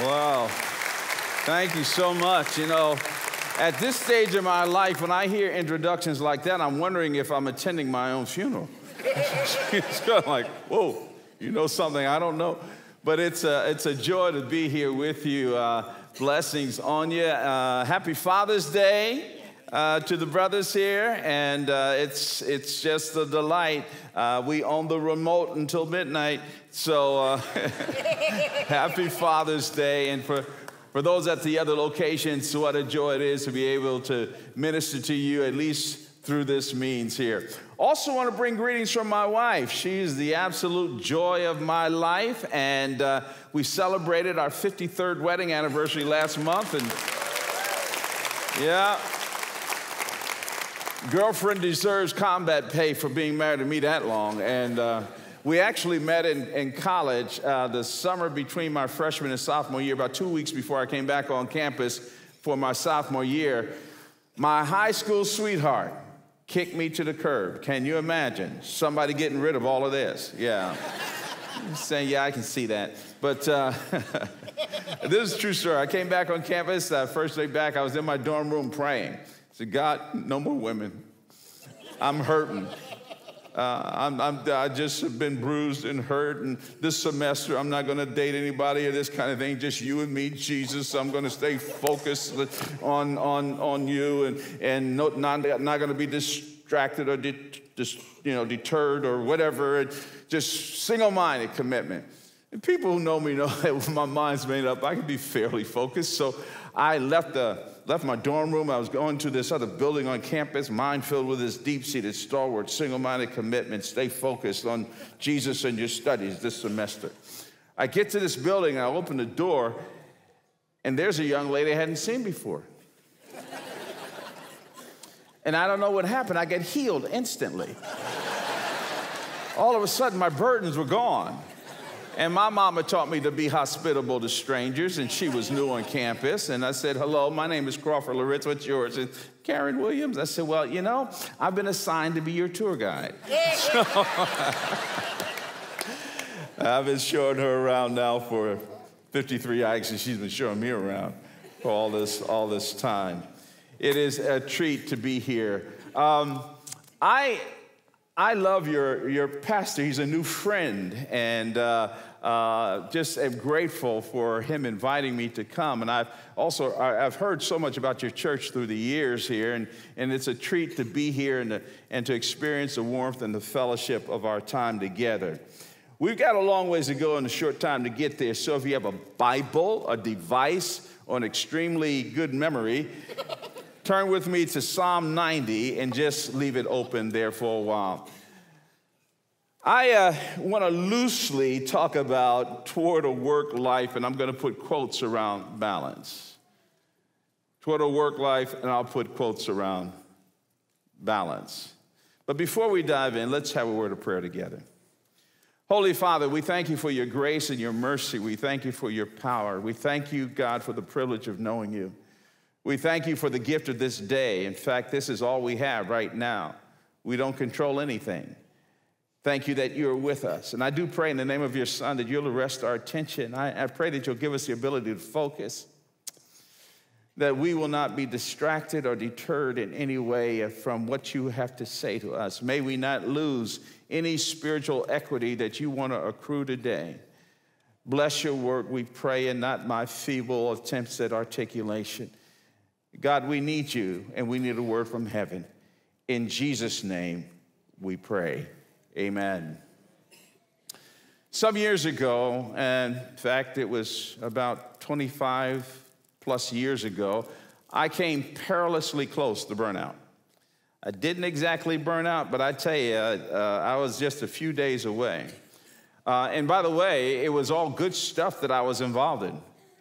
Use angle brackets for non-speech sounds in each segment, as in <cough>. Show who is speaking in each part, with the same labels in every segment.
Speaker 1: Wow. Thank you so much. You know, at this stage of my life, when I hear introductions like that, I'm wondering if I'm attending my own funeral. <laughs> it's kind of like, whoa, you know something I don't know. But it's a, it's a joy to be here with you. Uh, blessings on you. Uh, happy Father's Day. Uh, to the brothers here, and uh, it's it's just a delight. Uh, we own the remote until midnight, so uh, <laughs> happy Father's Day, and for for those at the other locations, what a joy it is to be able to minister to you at least through this means here. Also, want to bring greetings from my wife. She's the absolute joy of my life, and uh, we celebrated our 53rd wedding anniversary last month, and yeah. Girlfriend deserves combat pay for being married to me that long, and uh, we actually met in, in college uh, the summer between my freshman and sophomore year, about two weeks before I came back on campus for my sophomore year. My high school sweetheart kicked me to the curb. Can you imagine somebody getting rid of all of this? Yeah. <laughs> saying, yeah, I can see that. But uh, <laughs> this is true story. I came back on campus, uh, first day back, I was in my dorm room praying. Said, God, no more women. I'm hurting. Uh, I'm, I'm, i just have been bruised and hurt, and this semester I'm not going to date anybody or this kind of thing. Just you and me, Jesus. I'm going to stay focused on, on, on you and, and not, not, not going to be distracted or de- just, you know, deterred or whatever. Just single-minded commitment. And people who know me know <laughs> that my mind's made up, I can be fairly focused. So I left the left my dorm room. I was going to this other building on campus, mind filled with this deep seated, stalwart, single minded commitment. Stay focused on Jesus and your studies this semester. I get to this building, I open the door, and there's a young lady I hadn't seen before. and I don't know what happened. I get healed instantly. All of a sudden, my burdens were gone. And my mama taught me to be hospitable to strangers, and she was new on campus. And I said, Hello, my name is Crawford Loritts. What's yours? And Karen Williams. I said, Well, you know, I've been assigned to be your tour guide. So, <laughs> I've been showing her around now for 53 hikes, and she's been showing me around for all this, all this time. It is a treat to be here. Um, I I love your, your pastor. He's a new friend, and uh, uh, just am grateful for him inviting me to come. And I've also I've heard so much about your church through the years here, and, and it's a treat to be here and to, and to experience the warmth and the fellowship of our time together. We've got a long ways to go in a short time to get there. So if you have a Bible, a device, or an extremely good memory, Turn with me to Psalm 90 and just leave it open there for a while. I uh, want to loosely talk about toward a work life, and I'm going to put quotes around balance. Toward a work life, and I'll put quotes around balance. But before we dive in, let's have a word of prayer together. Holy Father, we thank you for your grace and your mercy. We thank you for your power. We thank you, God, for the privilege of knowing you. We thank you for the gift of this day. In fact, this is all we have right now. We don't control anything. Thank you that you're with us. And I do pray in the name of your Son that you'll arrest our attention. I, I pray that you'll give us the ability to focus, that we will not be distracted or deterred in any way from what you have to say to us. May we not lose any spiritual equity that you want to accrue today. Bless your word, we pray, and not my feeble attempts at articulation. God, we need you and we need a word from heaven. In Jesus' name we pray. Amen. Some years ago, and in fact, it was about 25 plus years ago, I came perilously close to burnout. I didn't exactly burn out, but I tell you, uh, I was just a few days away. Uh, and by the way, it was all good stuff that I was involved in,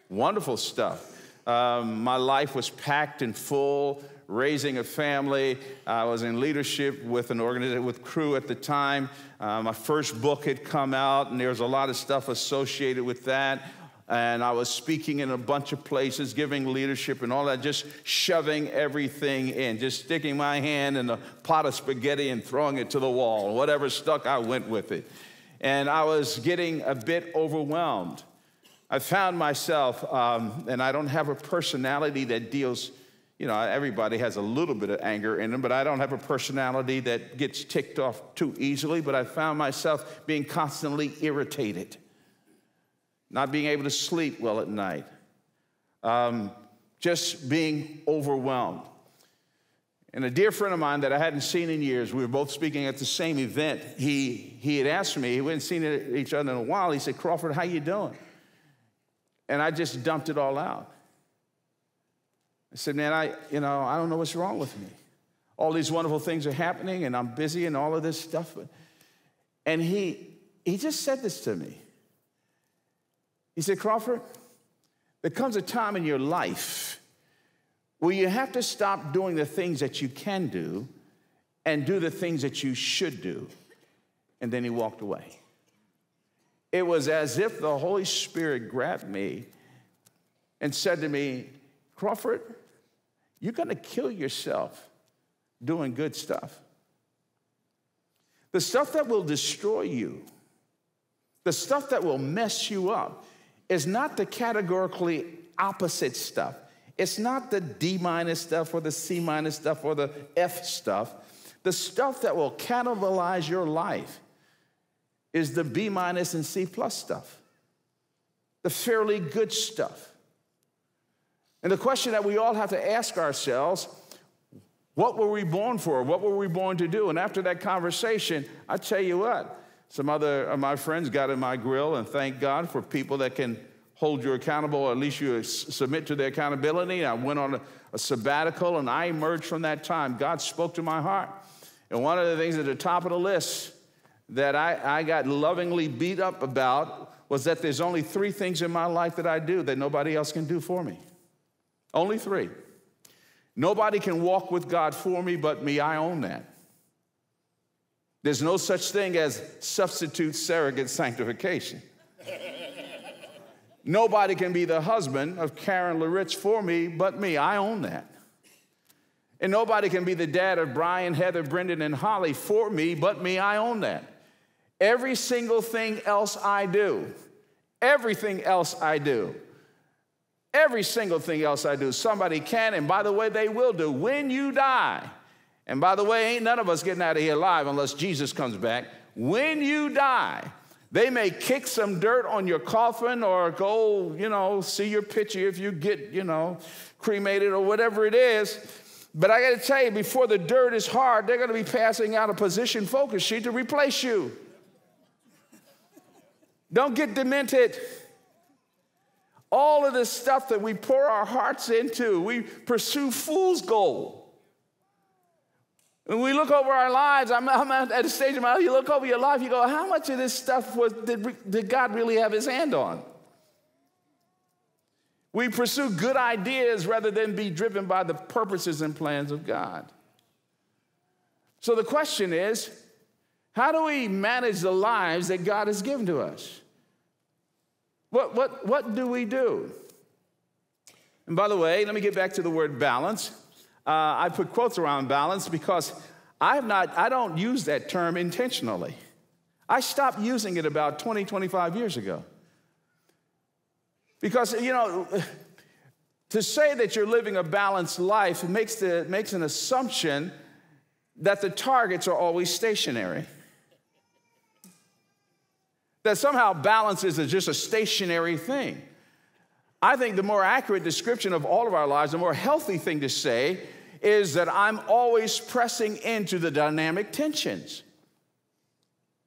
Speaker 1: wonderful stuff. Um, my life was packed and full, raising a family. I was in leadership with an organization, with Cru at the time. Uh, my first book had come out, and there was a lot of stuff associated with that. And I was speaking in a bunch of places, giving leadership and all that, just shoving everything in, just sticking my hand in a pot of spaghetti and throwing it to the wall. Whatever stuck, I went with it. And I was getting a bit overwhelmed. I found myself, um, and I don't have a personality that deals, you know, everybody has a little bit of anger in them, but I don't have a personality that gets ticked off too easily. But I found myself being constantly irritated, not being able to sleep well at night, um, just being overwhelmed. And a dear friend of mine that I hadn't seen in years, we were both speaking at the same event. He, he had asked me, we hadn't seen each other in a while. He said, Crawford, how you doing? And I just dumped it all out. I said, man, I, you know, I don't know what's wrong with me. All these wonderful things are happening and I'm busy and all of this stuff. And he, he just said this to me. He said, Crawford, there comes a time in your life where you have to stop doing the things that you can do and do the things that you should do. And then he walked away. It was as if the Holy Spirit grabbed me and said to me, Crawford, you're going to kill yourself doing good stuff. The stuff that will destroy you, the stuff that will mess you up, is not the categorically opposite stuff. It's not the D minus stuff or the C minus stuff or the F stuff. The stuff that will cannibalize your life is the B minus and C plus stuff, the fairly good stuff. And the question that we all have to ask ourselves what were we born for? What were we born to do? And after that conversation, I tell you what, some other of my friends got in my grill, and thank God for people that can hold you accountable, or at least you submit to their accountability. I went on a, a sabbatical, and I emerged from that time. God spoke to my heart. And one of the things at the top of the list that I, I got lovingly beat up about was that there's only three things in my life that I do that nobody else can do for me. Only three. Nobody can walk with God for me but me. I own that. There's no such thing as substitute surrogate sanctification. <laughs> Nobody can be the husband of Karen Loritts for me but me. I own that. And nobody can be the dad of Brian, Heather, Brendan, and Holly for me but me. I own that. Every single thing else I do, everything else I do, every single thing else I do, somebody can, and by the way, they will do when you die. And by the way, ain't none of us getting out of here alive unless Jesus comes back. When you die, they may kick some dirt on your coffin or go, you know, see your picture if you get, you know, cremated or whatever it is. But I got to tell you, before the dirt is hard, they're going to be passing out a position focus sheet to replace you. Don't get demented. All of this stuff that we pour our hearts into, we pursue fool's gold. When we look over our lives, I'm, I'm at a stage of my life, you look over your life, you go, how much of this stuff was, did, did God really have his hand on? We pursue good ideas rather than be driven by the purposes and plans of God. So the question is how do we manage the lives that God has given to us? What, what, what do we do? And by the way, let me get back to the word balance. Uh, I put quotes around balance because I have not, I don't use that term intentionally. I stopped using it about 20, 25 years ago. Because, you know, to say that you're living a balanced life makes, the, makes an assumption that the targets are always stationary. That somehow balance is just a stationary thing. I think the more accurate description of all of our lives, the more healthy thing to say, is that I'm always pressing into the dynamic tensions.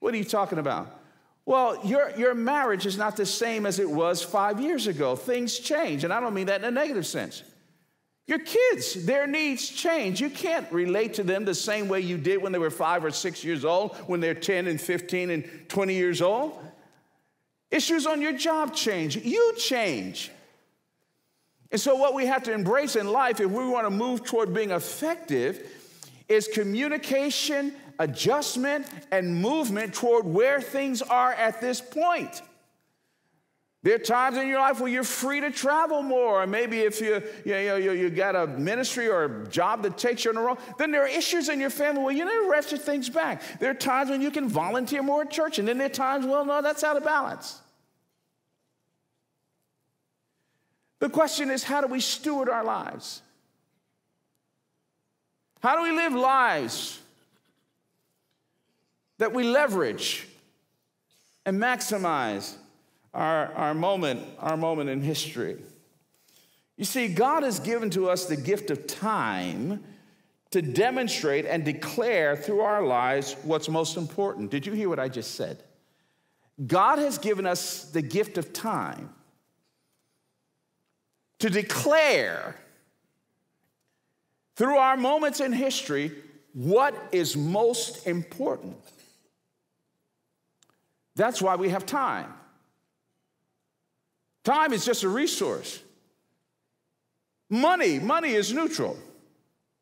Speaker 1: What are you talking about? Well, your, your marriage is not the same as it was five years ago. Things change, and I don't mean that in a negative sense. Your kids, their needs change. You can't relate to them the same way you did when they were five or six years old, when they're 10 and 15 and 20 years old. Issues on your job change. You change. And so, what we have to embrace in life, if we want to move toward being effective, is communication, adjustment, and movement toward where things are at this point. There are times in your life where you're free to travel more. And maybe if you, you, know, you, you got a ministry or a job that takes you on the road, then there are issues in your family where you need to ratchet things back. There are times when you can volunteer more at church, and then there are times, well, no, that's out of balance. The question is how do we steward our lives? How do we live lives that we leverage and maximize our, our moment, our moment in history? You see, God has given to us the gift of time to demonstrate and declare through our lives what's most important. Did you hear what I just said? God has given us the gift of time to declare through our moments in history what is most important. That's why we have time. Time is just a resource. Money, money is neutral.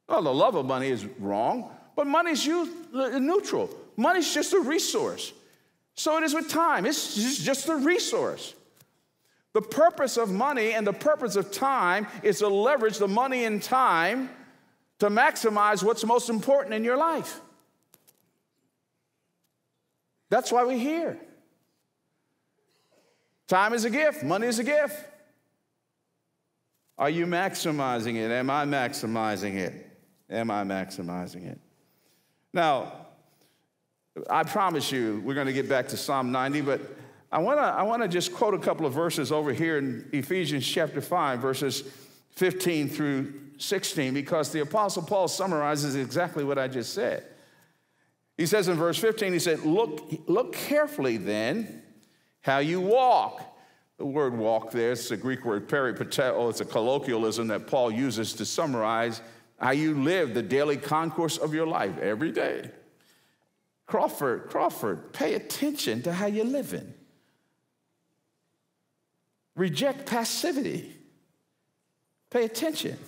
Speaker 1: Well, the love of money is wrong, but money is neutral. Money is just a resource. So it is with time, it's just a resource. The purpose of money and the purpose of time is to leverage the money and time to maximize what's most important in your life. That's why we're here. Time is a gift, money is a gift. Are you maximizing it? Am I maximizing it? Am I maximizing it? Now, I promise you, we're going to get back to Psalm 90, but I want to I wanna just quote a couple of verses over here in Ephesians chapter 5, verses 15 through 16, because the Apostle Paul summarizes exactly what I just said. He says in verse 15, he said, Look, look carefully then how you walk the word walk there, it's a Greek word peripateo. It's a colloquialism that Paul uses to summarize how you live the daily concourse of your life every day. Crawford, Crawford, pay attention to how you're living. Reject passivity. Pay attention.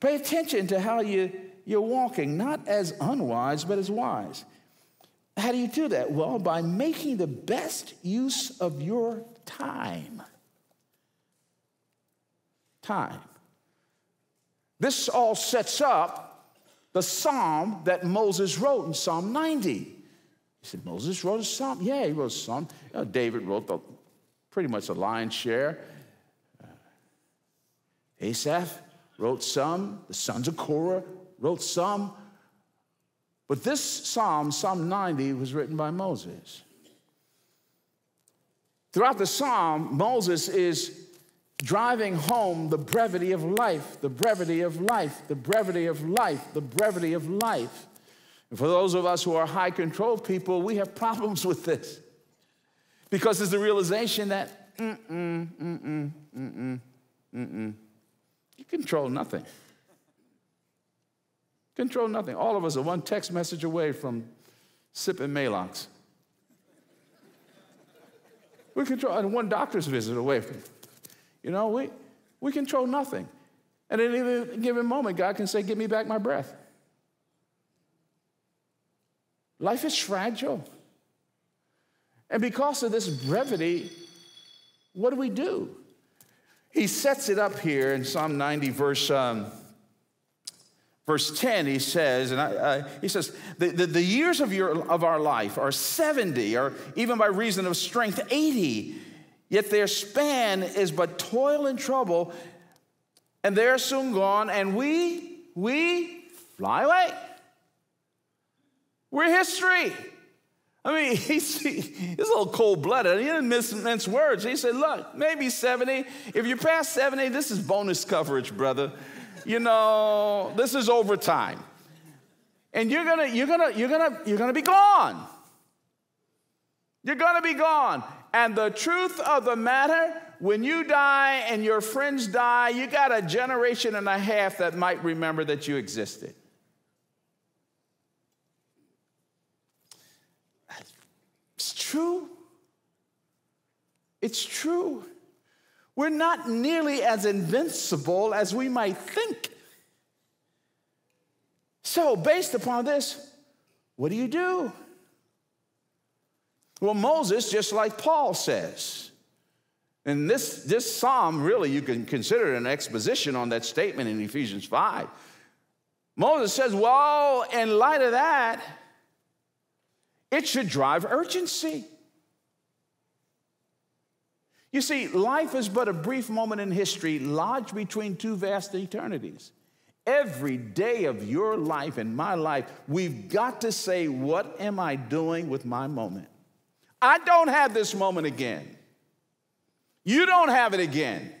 Speaker 1: Pay attention to how you, you're walking, not as unwise, but as wise. How do you do that? Well, by making the best use of your time. Time. This all sets up the psalm that Moses wrote in Psalm 90. He said, Moses wrote a psalm. Yeah, he wrote a psalm. You know, David wrote the, pretty much the lion's share. Uh, Asaph wrote some. The sons of Korah wrote some. But this psalm, Psalm 90, was written by Moses. Throughout the psalm, Moses is driving home the brevity of life, the brevity of life, the brevity of life, the brevity of life. And for those of us who are high control people, we have problems with this because there's the realization that, mm mm, mm mm, mm mm, mm mm, you control nothing. Control nothing. All of us are one text message away from sipping Maalox. We control, and one doctor's visit away from, you know, we, we control nothing. And at any given moment, God can say, Give me back my breath. Life is fragile. And because of this brevity, what do we do? He sets it up here in Psalm 90, verse um, Verse 10, he says, and I, I, he says, the, the, the, years of, your, of our life are 70, or even by reason of strength, 80. Yet their span is but toil and trouble, and they're soon gone, and we, we fly away. We're history. I mean, <laughs> he's, he's a little cold blooded. He didn't miss, mince words. He said, Look, maybe 70. If you're past 70, this is bonus coverage, brother you know, this is overtime. And you're gonna, you're gonna, you're gonna, you're gonna be gone. You're gonna be gone. And the truth of the matter, when you die and your friends die, you got a generation and a half that might remember that you existed. It's true. It's true. We're not nearly as invincible as we might think. So, based upon this, what do you do? Well, Moses, just like Paul says, and this, this psalm, really, you can consider an exposition on that statement in Ephesians 5. Moses says, Well, in light of that, it should drive urgency. You see, life is but a brief moment in history lodged between two vast eternities. Every day of your life and my life, we've got to say, What am I doing with my moment? I don't have this moment again. You don't have it again.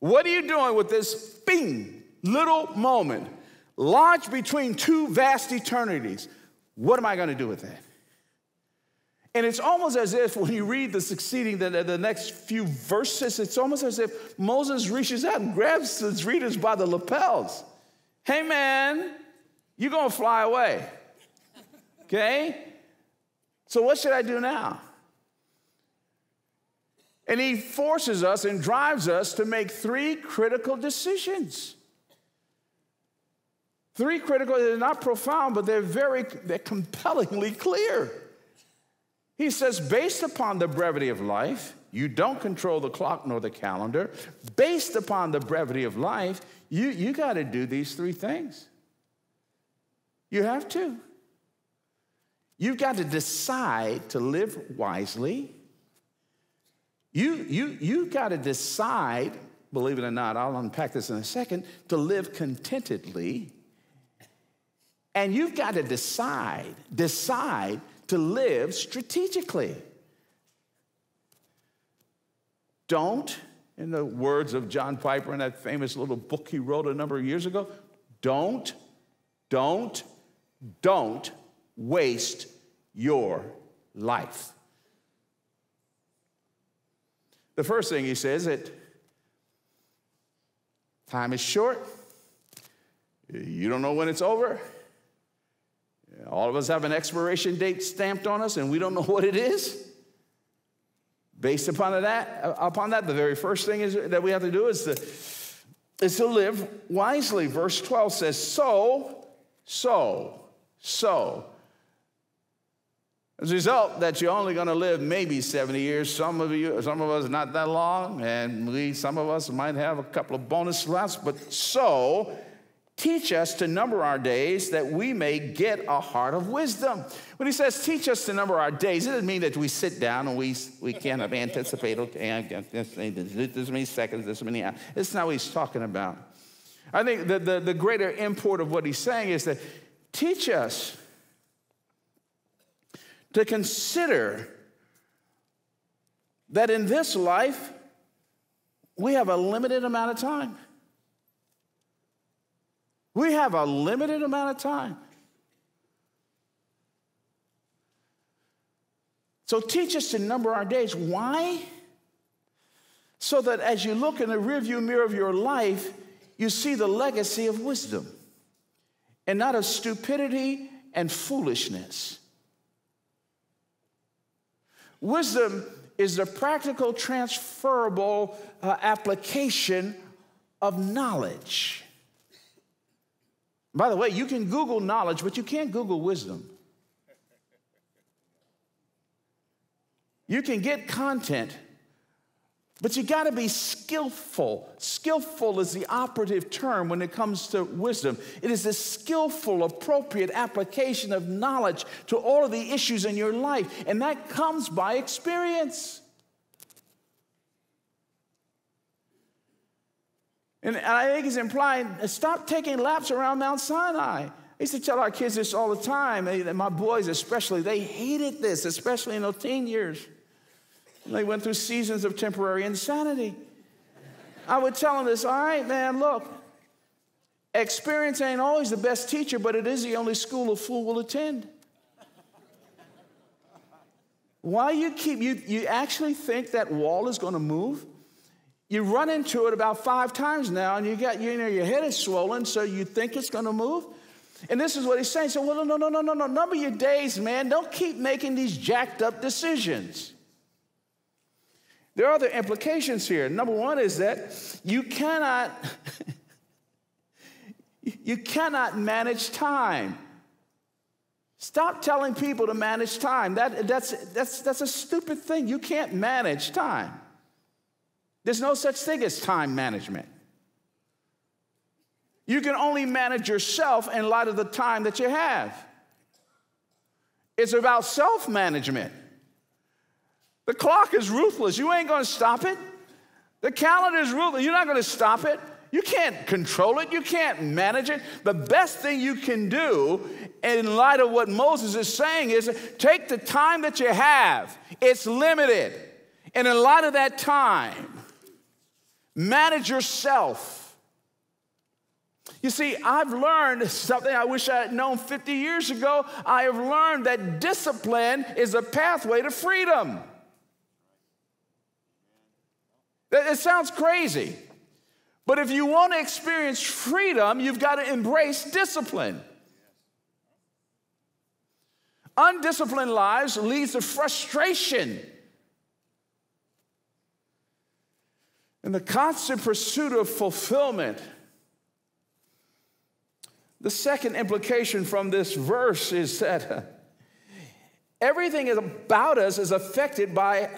Speaker 1: What are you doing with this bing, little moment lodged between two vast eternities? What am I going to do with that? And it's almost as if when you read the succeeding, the, the next few verses, it's almost as if Moses reaches out and grabs his readers by the lapels. Hey man, you're gonna fly away. Okay? So what should I do now? And he forces us and drives us to make three critical decisions. Three critical, they're not profound, but they're very, they're compellingly clear. He says, based upon the brevity of life, you don't control the clock nor the calendar. Based upon the brevity of life, you, you got to do these three things. You have to. You've got to decide to live wisely. You, you, you got to decide, believe it or not, I'll unpack this in a second, to live contentedly. And you've got to decide, decide to live strategically. Don't, in the words of John Piper in that famous little book he wrote a number of years ago, don't, don't, don't waste your life. The first thing he says that time is short. You don't know when it's over. All of us have an expiration date stamped on us and we don't know <laughs> what it is. Based upon that, uh, upon that, the very first thing is, that we have to do is to, is to live wisely. Verse 12 says, So, so, so. As a result, that you're only going to live maybe 70 years. Some of you, some of us not that long, and we, some of us might have a couple of bonus slots. But so, Teach us to number our days that we may get a heart of wisdom. When he says teach us to number our days, it doesn't mean that we sit down and we, we of anticipate, okay, this, this many seconds, this many hours. It's not what he's talking about. I think the, the, the greater import of what he's saying is that teach us to consider that in this life, we have a limited amount of time. We have a limited amount of time. So teach us to number our days. Why? So that as you look in the rearview mirror of your life, you see the legacy of wisdom and not of stupidity and foolishness. Wisdom is the practical, transferable uh, application of knowledge. By the way, you can Google knowledge, but you can't Google wisdom. You can get content, but you got to be skillful. Skillful is the operative term when it comes to wisdom. It is a skillful, appropriate application of knowledge to all of the issues in your life, and that comes by experience. And I think he's implying stop taking laps around Mount Sinai. I used to tell our kids this all the time, eh, my boys especially, they hated this, especially in their teen years. They went through seasons of temporary insanity. I would tell them this all right, man, look, experience ain't always the best teacher, but it is the only school a fool will attend. Why you keep, you, you actually think that wall is going to move? You run into it about five times now, and you got you know your head is swollen, so you think it's going to move. And this is what he's saying. So, well, no, no, no, no, no. Number your days, man. Don't keep making these jacked up decisions. There are other implications here. Number one is that you cannot <laughs> you cannot manage time. Stop telling people to manage time. That, that's, that's, that's a stupid thing. You can't manage time. There's no such thing as time management. You can only manage yourself in light of the time that you have. It's about self management. The clock is ruthless. You ain't going to stop it. The calendar is ruthless. You're not going to stop it. You can't control it. You can't manage it. The best thing you can do, in light of what Moses is saying, is take the time that you have. It's limited. And in light of that time, manage yourself. You see, I've learned something I wish I had known 50 years ago. I have learned that discipline is a pathway to freedom. It sounds crazy. But if you want to experience freedom, you've got to embrace discipline. Undisciplined lives leads to frustration and the constant pursuit of fulfillment. The second implication from this verse is that uh, everything about us is affected by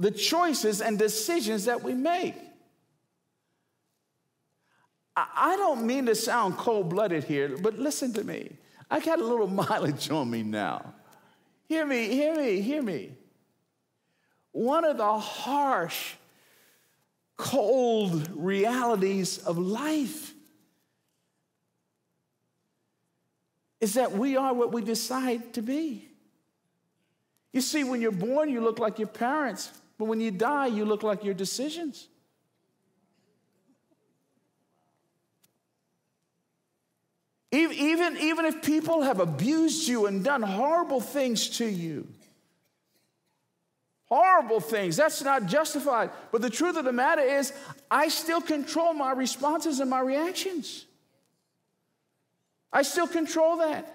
Speaker 1: the choices and decisions that we make. I don't mean to sound cold blooded here, but listen to me. I got a little <laughs> mileage on me now. Hear me, hear me, hear me. One of the harsh, cold realities of life is that we are what we decide to be. You see, when you're born, you look like your parents, but when you die, you look like your decisions. Even, even if people have abused you and done horrible things to you, horrible things, that's not justified. But the truth of the matter is, I still control my responses and my reactions. I still control that.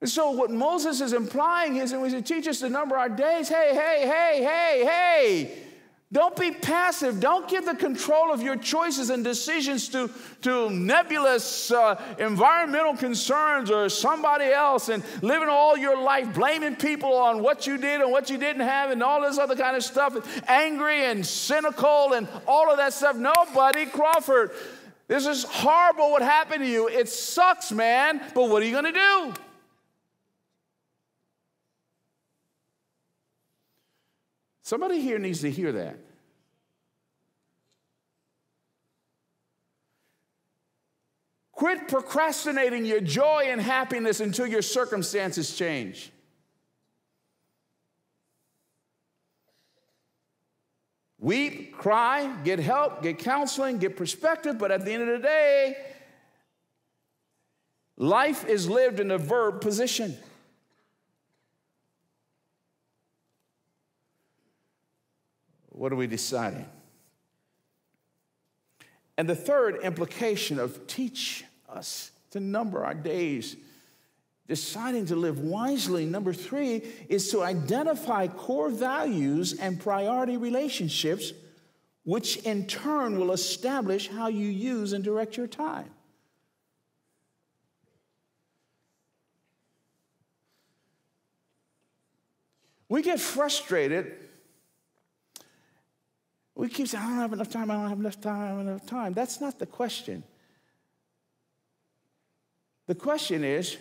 Speaker 1: And so, what Moses is implying is, and we should teach us to number our days. Hey, hey, hey, hey, hey. Don't be passive. Don't give the control of your choices and decisions to, to nebulous uh, environmental concerns or somebody else and living all your life blaming people on what you did and what you didn't have and all this other kind of stuff, angry and cynical and all of that stuff. Nobody, Crawford, this is horrible what happened to you. It sucks, man, but what are you going to do? Somebody here needs to hear that. Quit procrastinating your joy and happiness until your circumstances change. Weep, cry, get help, get counseling, get perspective, but at the end of the day, life is lived in a verb position. What are we deciding? And the third implication of teach us to number our days, deciding to live wisely, number three, is to identify core values and priority relationships, which in turn will establish how you use and direct your time. We get frustrated we keep saying, I don't have enough time, I don't have enough time, I don't have enough time. That's not the question. The question is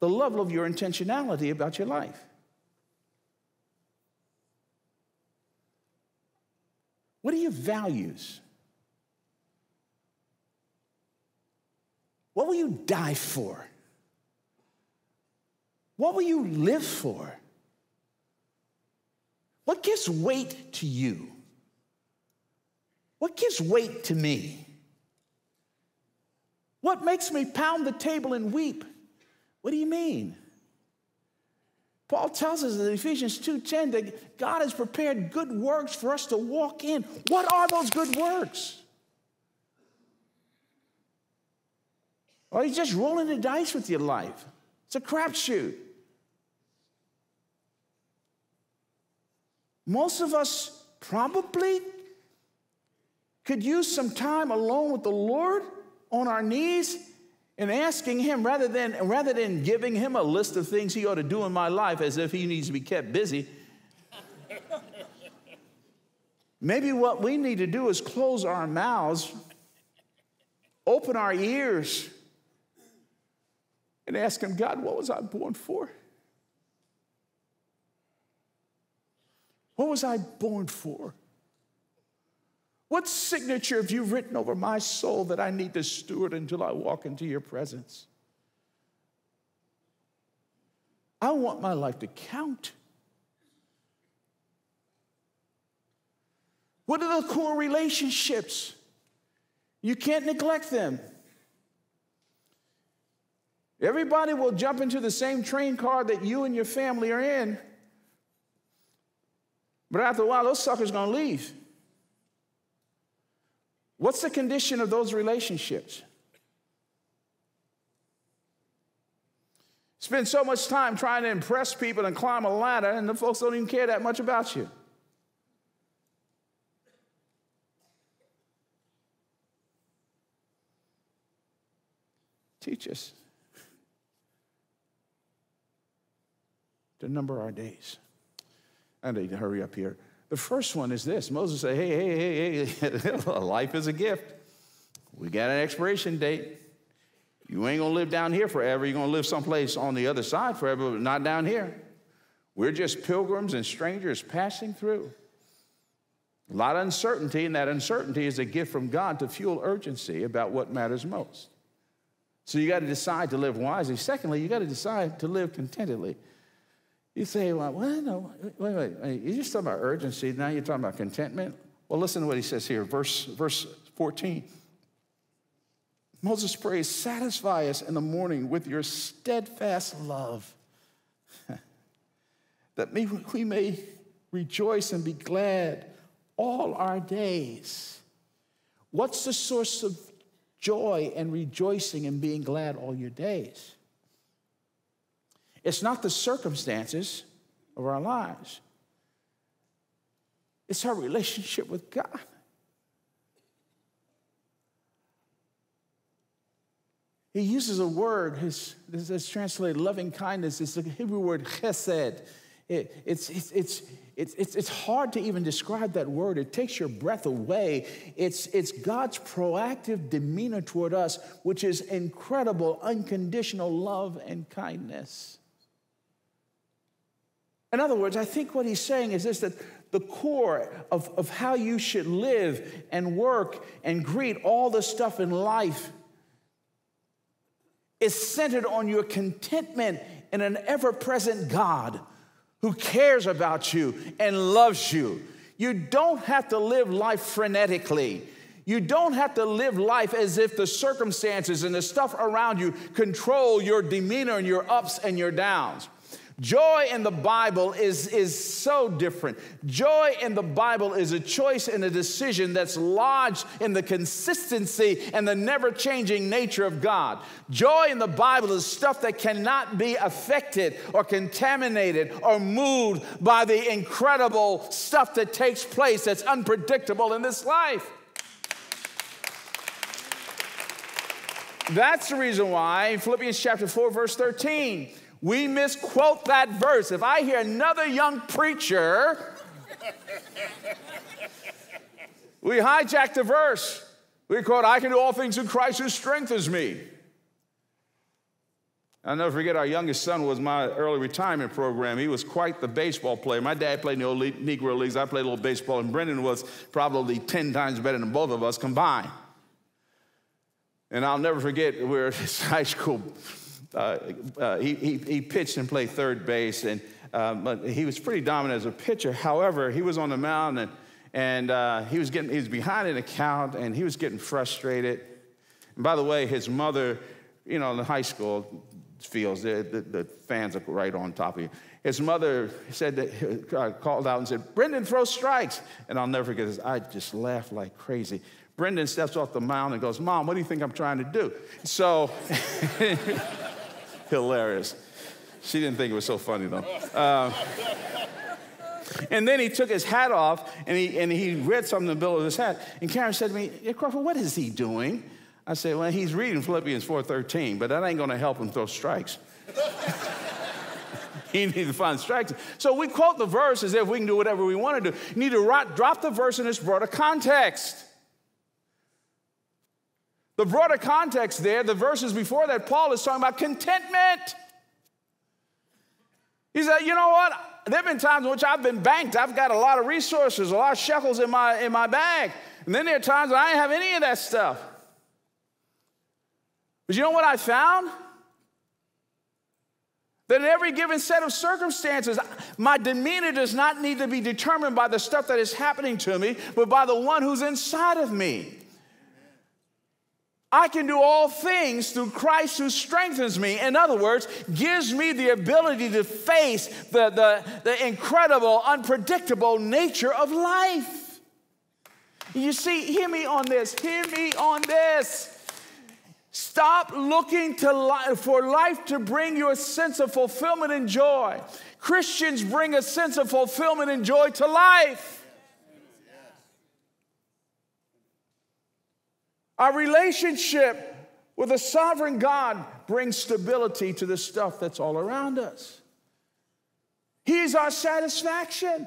Speaker 1: the level of your intentionality about your life. What are your values? What will you die for? What will you live for? What gives weight to you? What gives weight to me? What makes me pound the table and weep? What do you mean? Paul tells us in Ephesians 2:10 that God has prepared good works for us to walk in. What are those good works? Or are you just rolling the dice with your life? It's a crapshoot. Most of us probably could use some time alone with the Lord on our knees and asking Him rather than, rather than giving Him a list of things He ought to do in my life as if He needs to be kept busy. Maybe what we need to do is close our mouths, open our ears, and ask Him, God, what was I born for? What was I born for? What signature have you written over my soul that I need to steward until I walk into your presence? I want my life to count. What are the core relationships? You can't neglect them. Everybody will jump into the same train car that you and your family are in. But after a while, those suckers gonna leave. What's the condition of those relationships? Spend so much time trying to impress people and climb a ladder, and the folks don't even care that much about you. Teach us to number our days. I need to hurry up here. The first one is this Moses said, Hey, hey, hey, hey, <laughs> life is a gift. We got an expiration date. You ain't gonna live down here forever. You're gonna live someplace on the other side forever, but not down here. We're just pilgrims and strangers passing through. A lot of uncertainty, and that uncertainty is a gift from God to fuel urgency about what matters most. So you got to decide to live wisely. Secondly, you got to decide to live contentedly. You say, well, no, wait, wait, wait. You're just talking about urgency. Now you're talking about contentment. Well, listen to what he says here, verse, verse 14. Moses prays, satisfy us in the morning with your steadfast love, <laughs> that we may rejoice and be glad all our days. What's the source of joy and rejoicing and being glad all your days? It's not the circumstances of our lives, it's our relationship with God. He uses a word that's translated loving kindness. It's the Hebrew word chesed. It, it's, it's, it's, it's, it's, hard to even describe that word. It takes your breath away. It's, it's God's proactive demeanor toward us, which is incredible, unconditional love and kindness. In other words, I think what he's saying is this that the core of, of how you should live and work and greet all the stuff in life is centered on your contentment in an ever present God who cares about you and loves you. You don't have to live life frenetically. You don't have to live life as if the circumstances and the stuff around you control your demeanor and your ups and your downs. Joy in the Bible is, is so different. Joy in the Bible is a choice and a decision that's lodged in the consistency and the never changing nature of God. Joy in the Bible is stuff that cannot be affected or contaminated or moved by the incredible stuff that takes place that's unpredictable in this life. That's the reason why Philippians chapter 4, verse 13 we misquote that verse. If I hear another young preacher, we hijack the verse. We quote, I can do all things in Christ who strengthens me. I'll never forget our youngest son was my early retirement program. He was quite the baseball player. My dad played in the old Negro Leagues. I played a little baseball, and Brendan was probably 10 times better than both of us combined. And I'll never forget, we were at high school uh, uh, he, he, he, pitched and played third base, and um, he was pretty dominant as a pitcher. However, he was on the mound and, and uh, he was getting he was behind in a count, and he was getting frustrated. And by the way, his mother, you know, in the high school fields, the, the, the fans are right on top of you. His mother said that uh, called out and said, "Brendan, throw strikes," and I'll never forget this. I just laughed like crazy. Brendan steps off the mound and goes, Mom, what do you think I'm trying to do? So <laughs> <laughs> hilarious. She didn't think it was so funny though. Uh, and then he took his hat off and he, and he read something in the middle of his hat. And Karen said to me, Crawford, what is he doing? I said, well, he's reading Philippians 4.13, but that ain't going to help him throw strikes. <laughs> he needs to find strikes. So we quote the verse as if we can do whatever we want to do. You need to drop the verse in its broader context. The broader context there, the verses before that, Paul is talking about contentment. He said, you know what? There have been times in which I've been banked. I've got a lot of resources, a lot of shekels in my, in my bag. And then there are times when I didn't have any of that stuff. But you know what I found? That in every given set of circumstances, my demeanor does not need to be determined by the stuff that is happening to me, but by the one who's inside of me. I can do all things through Christ who strengthens me. In other words, gives me the ability to face the, the, the incredible, unpredictable nature of life. You see, hear me on this, hear me on this. Stop looking to li- for life to bring you a sense of fulfillment and joy. Christians bring a sense of fulfillment and joy to life. Our relationship with a sovereign God brings stability to the stuff that's all around us. He's our satisfaction.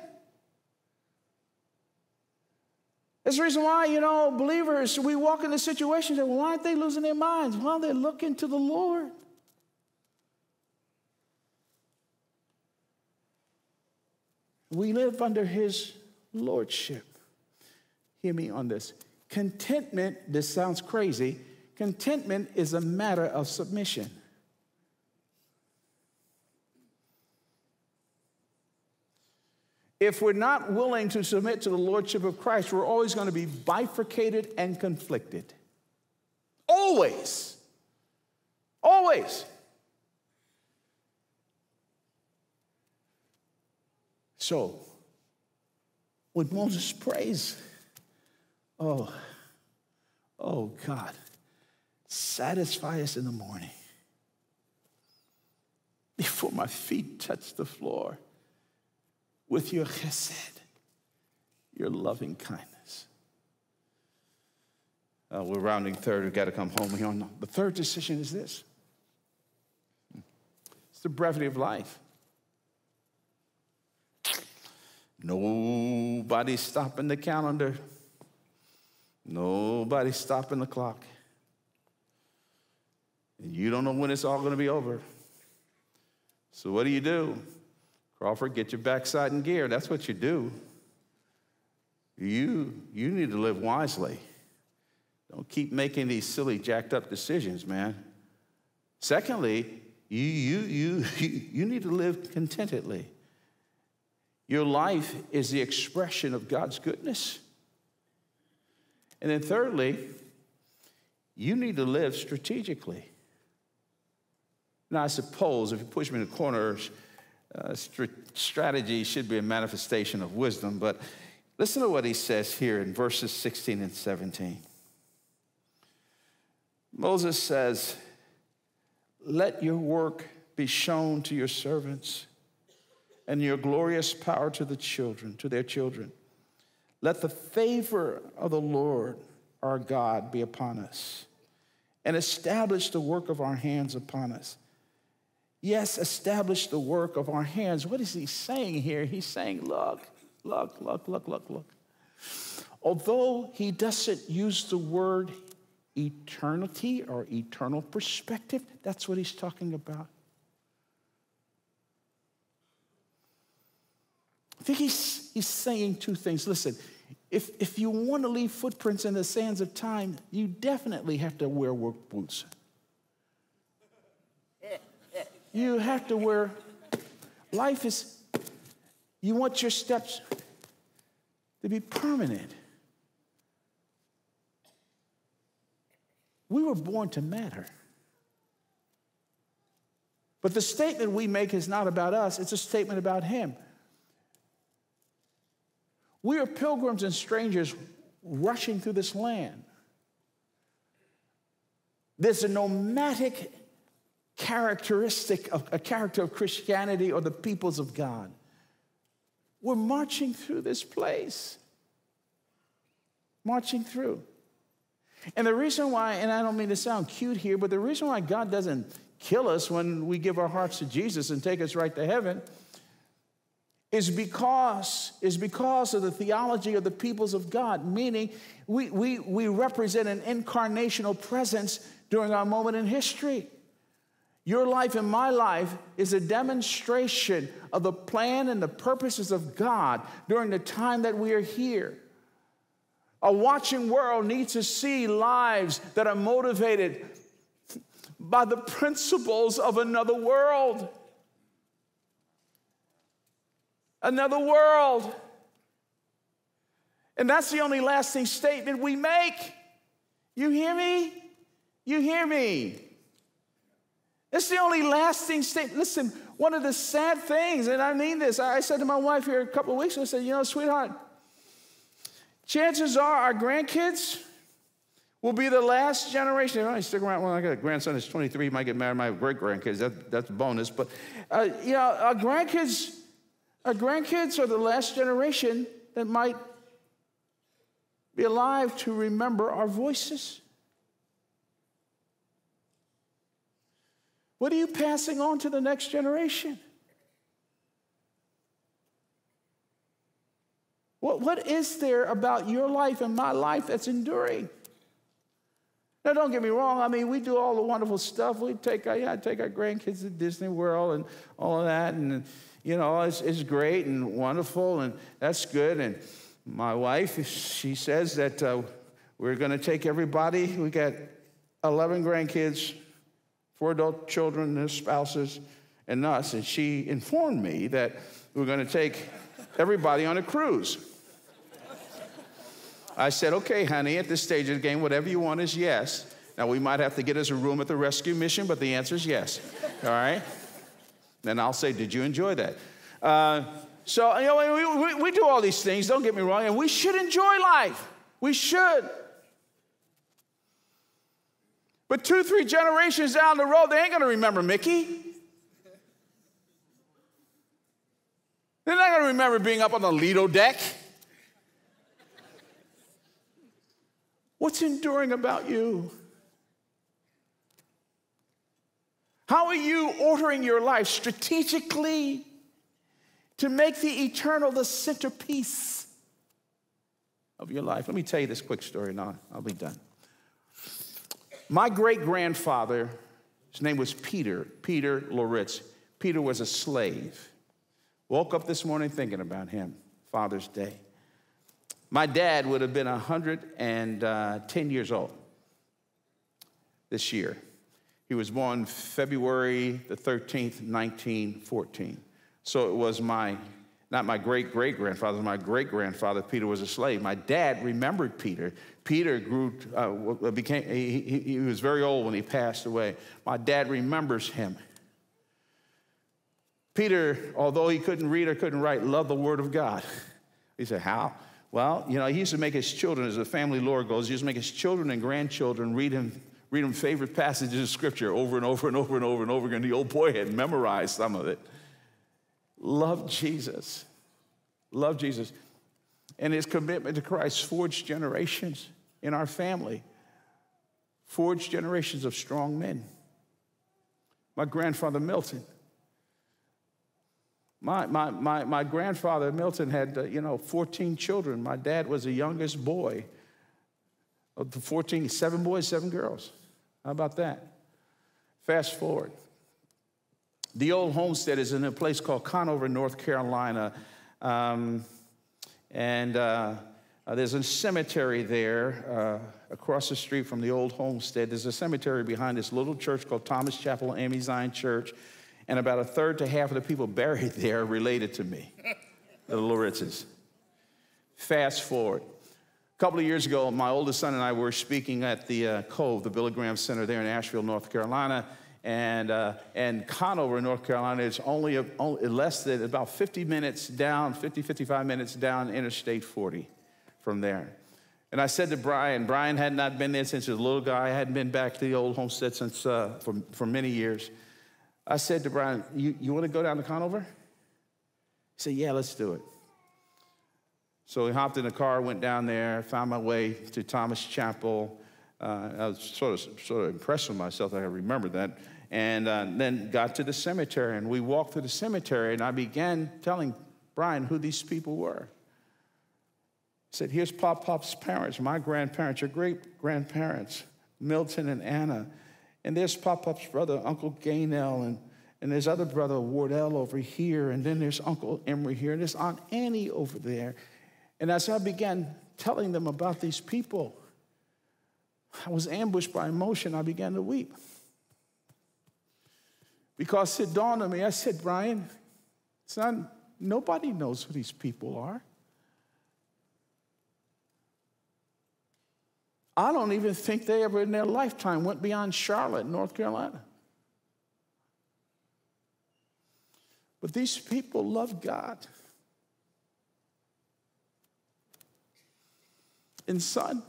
Speaker 1: That's the reason why, you know, believers, we walk into situations and why aren't they losing their minds? Well, they're looking to the Lord. We live under his lordship. Hear me on this. Contentment, this sounds crazy, contentment is a matter of submission. If we're not willing to submit to the Lordship of Christ, we're always going to be bifurcated and conflicted. Always. Always. So, when Moses prays, oh, oh God, satisfy us in the morning before my feet touch the floor with your chesed, your loving kindness. Uh, we're rounding third. We've got to come home here. The third decision is this it's the brevity of life. Nobody's stopping the calendar. Nobody's stopping the clock. And you don't know when it's all going to be over. So, what do you do? Crawford, get your backside in gear. That's what you do. You, you need to live wisely. Don't keep making these silly, jacked up decisions, man. Secondly, you, you, you, <laughs> you need to live contentedly. Your life is the expression of God's goodness. And then, thirdly, you need to live strategically. Now, I suppose if you push me in the corners, uh, strategy should be a manifestation of wisdom, but listen to what he says here in verses 16 and 17. Moses says, Let your work be shown to your servants, and your glorious power to the children, to their children. Let the favor of the Lord our God be upon us, and establish the work of our hands upon us. Yes, establish the work of our hands. What is he saying here? He's saying, look, look, look, look, look, look. Although he doesn't use the word eternity or eternal perspective, that's what he's talking about. I think he's, he's saying two things. Listen, if, if you want to leave footprints in the sands of time, you definitely have to wear work boots. You have to wear, life is, you want your steps to be permanent. We were born to matter. But the statement we make is not about us, it's a statement about Him. We are pilgrims and strangers rushing through this land. There's a nomadic characteristic of a character of Christianity or the peoples of God. We're marching through this place. Marching through. And the reason why, and I don't mean to sound cute here, but the reason why God doesn't kill us when we give our hearts to Jesus and take us right to heaven is because, is because of the theology of the peoples of God, meaning we, we, we represent an incarnational presence during our moment in history. Your life and my life is a demonstration of the plan and the purposes of God during the time that we are here. A watching world needs to see lives that are motivated by the principles of another world. Another world. And that's the only lasting statement we make. You hear me? You hear me? It's the only lasting statement. Listen, one of the sad things, and I mean this, I said to my wife here a couple of weeks ago, I said, you know, sweetheart, chances are our grandkids will be the last generation. I stick around. Well, I got a grandson that's 23. He might get married. My great grandkids. That, that's a bonus. But uh, you know, our grandkids, our grandkids are the last generation that might be alive to remember our voices. What are you passing on to the next generation? What, what is there about your life and my life that's enduring? Now, don't get me wrong. I mean, we do all the wonderful stuff. We take our, yeah, take our grandkids to Disney World and all of that. And, you know, it's, great and wonderful, and that's good. And my wife, she says that uh, we're going to take everybody. We got 11 grandkids, four adult children, their spouses, and us. And she informed me that we're going to take everybody on a cruise. I said, okay, honey, at this stage of the game, whatever you want is yes. Now, we might have to get us a room at the rescue mission, but the answer is yes. All right? Then I'll say, did you enjoy that? Uh, so, you know, we, we, we do all these things, don't get me wrong, and we should enjoy life. We should. But two, three generations down the road, they ain't gonna remember Mickey. They're not gonna remember being up on the Lido deck. What's enduring about you? How are you ordering your life strategically to make the eternal the centerpiece of your life? Let me tell you this quick story and I'll, I'll be done. My great grandfather, his name was Peter, Peter Loritts. Peter was a slave. Woke up this morning thinking about him, Father's Day. My dad would have been 110 uh, years old this year. He was born February the 13th, 1914. So it was my, not my great great grandfather, my great grandfather, Peter was a slave. My dad remembered Peter. Peter grew, uh, became, he, he, was very old when he passed away. My dad remembers him. Peter, although he couldn't read or couldn't write, loved the Word of God. He said, How? Well, you know, he used to make his children, as the family lore goes, he used to make his children and grandchildren read him, read him favorite passages of scripture over and over and over and over and over again. The old boy had memorized some of it. Love Jesus. Love Jesus. And his commitment to Christ forged generations in our family, forged generations of strong men. My grandfather Milton my, my, my, my grandfather, Milton, had, uh, you know, 14 children. My dad was the youngest boy of the 14, seven boys, seven girls. How about that? Fast forward. The old homestead is in a place called Conover, North Carolina. Um, and uh, uh, there's a cemetery there uh, across the street from the old homestead. There's a cemetery behind this little church called Thomas Chapel AME Zion Church and about a third to half of the people buried <laughs> there are related to me, the Lorittses. Fast forward. A couple of years ago, my oldest son and I were speaking at the uh, Cove, the Billy Graham Center there in Asheville, North Carolina. And, uh, and Conover, North Carolina, is only, a, only less than about 50 minutes down, 50, 55 minutes down Interstate 40 from there. And I said to Brian, Brian had not been there since he was a little guy. I hadn't been back to the old homestead since uh, for, for many years. I said to Brian, You, you want to go down to Conover? He said, Yeah, let's do it. So we hopped in the car, went down there, found my way to Thomas Chapel. Uh, I was sort of, sort of impressed with myself that I remembered that. And uh, then got to the cemetery, and we walked through the cemetery, and I began telling Brian who these people were. He said, Here's Pop Pop's parents, my grandparents, your great grandparents, Milton and Anna. And there's Pop Pop's brother, Uncle Gaynell, and, and there's other brother, Wardell, over here. And then there's Uncle Emery here, and there's Aunt Annie over there. And as I began telling them about these people, I was ambushed by emotion. I began to weep. Because it dawned on me, I said, Brian, son, nobody knows who these people are. I don't even think they ever in their lifetime went beyond Charlotte, North Carolina. But these people love God. And, son,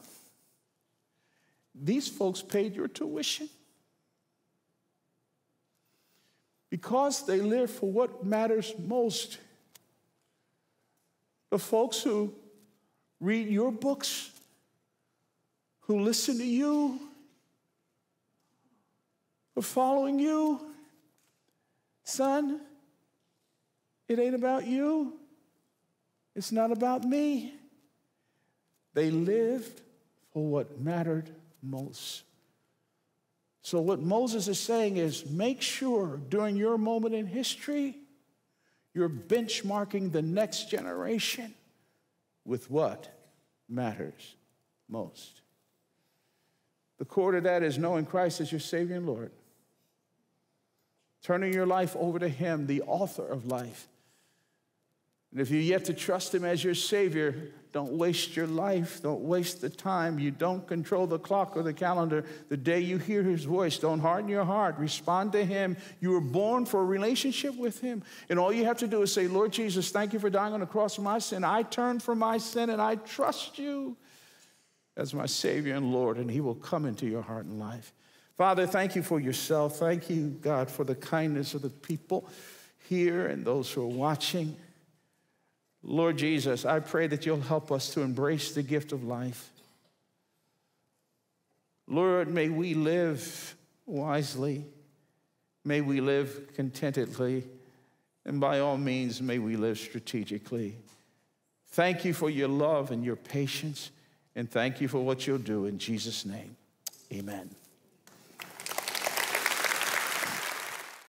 Speaker 1: these folks paid your tuition. Because they live for what matters most. The folks who read your books who listen to you, who are following you. Son, it ain't about you. It's not about me. They lived for what mattered most. So, what Moses is saying is make sure during your moment in history, you're benchmarking the next generation with what matters most. The core to that is knowing Christ as your Savior and Lord. Turning your life over to Him, the author of life. And if you're yet to trust Him as your Savior, don't waste your life. Don't waste the time. You don't control the clock or the calendar. The day you hear His voice, don't harden your heart. Respond to Him. You were born for a relationship with Him. And all you have to do is say, Lord Jesus, thank you for dying on the cross for my sin. I turn from my sin and I trust you as my Savior and Lord, and He will come into your heart and life. Father, thank you for yourself. Thank you, God, for the kindness of the people here and those who are watching. Lord Jesus, I pray that you'll help us to embrace the gift of life. Lord, may we live wisely. May we live contentedly. And by all means, may we live strategically. Thank you for your love and your patience. And thank you for what you'll do in Jesus' name. Amen.